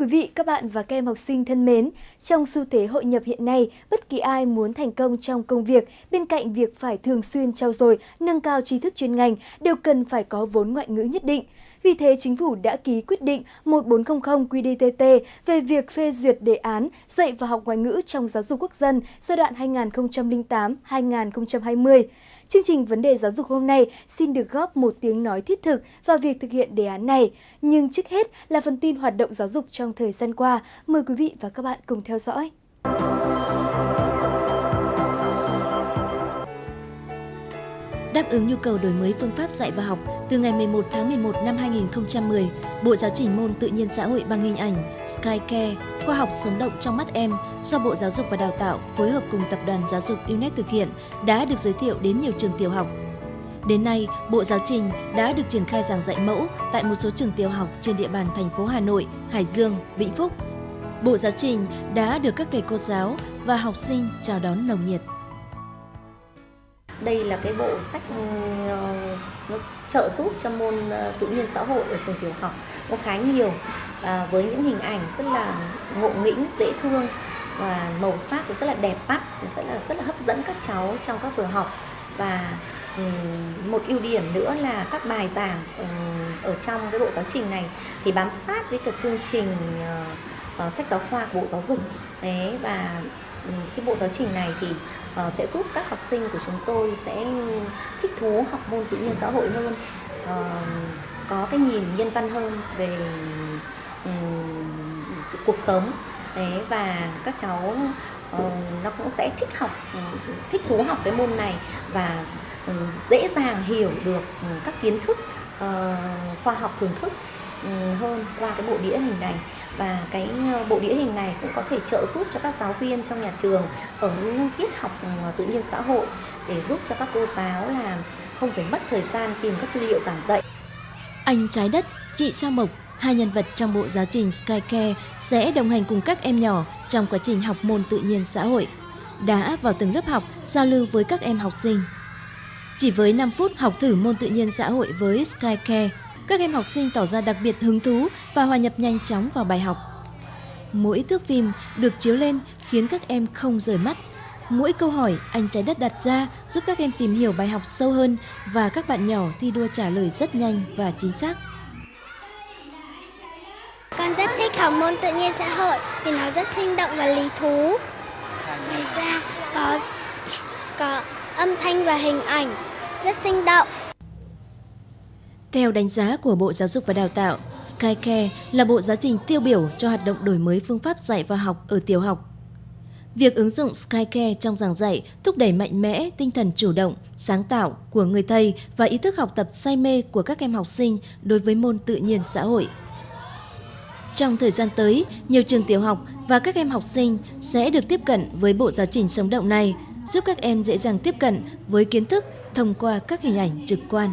Quý vị, các bạn và các em học sinh thân mến, trong xu thế hội nhập hiện nay, bất kỳ ai muốn thành công trong công việc, bên cạnh việc phải thường xuyên trau dồi, nâng cao tri thức chuyên ngành, đều cần phải có vốn ngoại ngữ nhất định. Vì thế, Chính phủ đã ký quyết định 1400 QDTT về việc phê duyệt đề án dạy và học ngoại ngữ trong giáo dục quốc dân giai đoạn 2008-2020. Chương trình Vấn đề giáo dục hôm nay xin được góp một tiếng nói thiết thực vào việc thực hiện đề án này. Nhưng trước hết là phần tin hoạt động giáo dục trong thời gian qua. Mời quý vị và các bạn cùng theo dõi. Đáp ứng nhu cầu đổi mới phương pháp dạy và học, từ ngày 11 tháng 11 năm 2010, Bộ Giáo trình môn tự nhiên xã hội bằng hình ảnh Skycare, khoa học sống động trong mắt em do Bộ Giáo dục và Đào tạo phối hợp cùng Tập đoàn Giáo dục UNED thực hiện đã được giới thiệu đến nhiều trường tiểu học. Đến nay, Bộ Giáo trình đã được triển khai giảng dạy mẫu tại một số trường tiểu học trên địa bàn thành phố Hà Nội, Hải Dương, Vĩnh Phúc. Bộ Giáo trình đã được các thầy cô giáo và học sinh chào đón nồng nhiệt. Đây là cái bộ sách ừ, ờ, nó trợ giúp cho môn ờ, tự nhiên xã hội ở trường tiểu học. Có khá nhiều à, với những hình ảnh rất là ngộ nghĩnh dễ thương và màu sắc rất là đẹp mắt sẽ là rất là hấp dẫn các cháu trong các vừa học. Và một ưu điểm nữa là các bài giảng ở trong cái bộ giáo trình này thì bám sát với cả chương trình ờ, ờ, sách giáo khoa của bộ giáo dục. Đấy và cái bộ giáo trình này thì uh, sẽ giúp các học sinh của chúng tôi sẽ thích thú học môn tự nhiên xã hội hơn uh, có cái nhìn nhân văn hơn về um, cuộc sống thế và các cháu uh, nó cũng sẽ thích học thích thú học cái môn này và uh, dễ dàng hiểu được các kiến thức uh, khoa học thường thức ừ, hơn qua cái bộ đĩa hình này và cái ờ, bộ đĩa hình này cũng có thể trợ giúp cho các giáo viên trong nhà trường ở những tiết học ừ, tự nhiên xã hội để giúp cho các cô giáo là không phải mất thời gian tìm các tư liệu giảng dạy. Anh Trái Đất, chị Sao Mộc, hai nhân vật trong bộ giáo trình Skycare sẽ đồng hành cùng các em nhỏ trong quá trình học môn tự nhiên xã hội, đã vào từng lớp học giao lưu với các em học sinh. Chỉ với 5 phút học thử môn tự nhiên xã hội với Skycare, các em học sinh tỏ ra đặc biệt hứng thú và hòa nhập nhanh chóng vào bài học. Mỗi thước phim được chiếu lên khiến các em không rời mắt. Mỗi câu hỏi anh trái đất đặt ra giúp các em tìm hiểu bài học sâu hơn và các bạn nhỏ thi đua trả lời rất nhanh và chính xác. Con rất thích học môn tự nhiên xã hội vì nó rất sinh động và lý thú. Ngoài ra có có âm thanh và hình ảnh rất sinh động. Theo đánh giá của Bộ Giáo dục và Đào tạo, Skycare là bộ giáo trình tiêu biểu cho hoạt động đổi mới phương pháp dạy và học ở tiểu học. Việc ứng dụng Skycare trong giảng dạy thúc đẩy mạnh mẽ tinh thần chủ động, sáng tạo của người thầy và ý thức học tập say mê của các em học sinh đối với môn tự nhiên xã hội. Trong thời gian tới, nhiều trường tiểu học và các em học sinh sẽ được tiếp cận với bộ giáo trình sống động này, giúp các em dễ dàng tiếp cận với kiến thức thông qua các hình ảnh trực quan.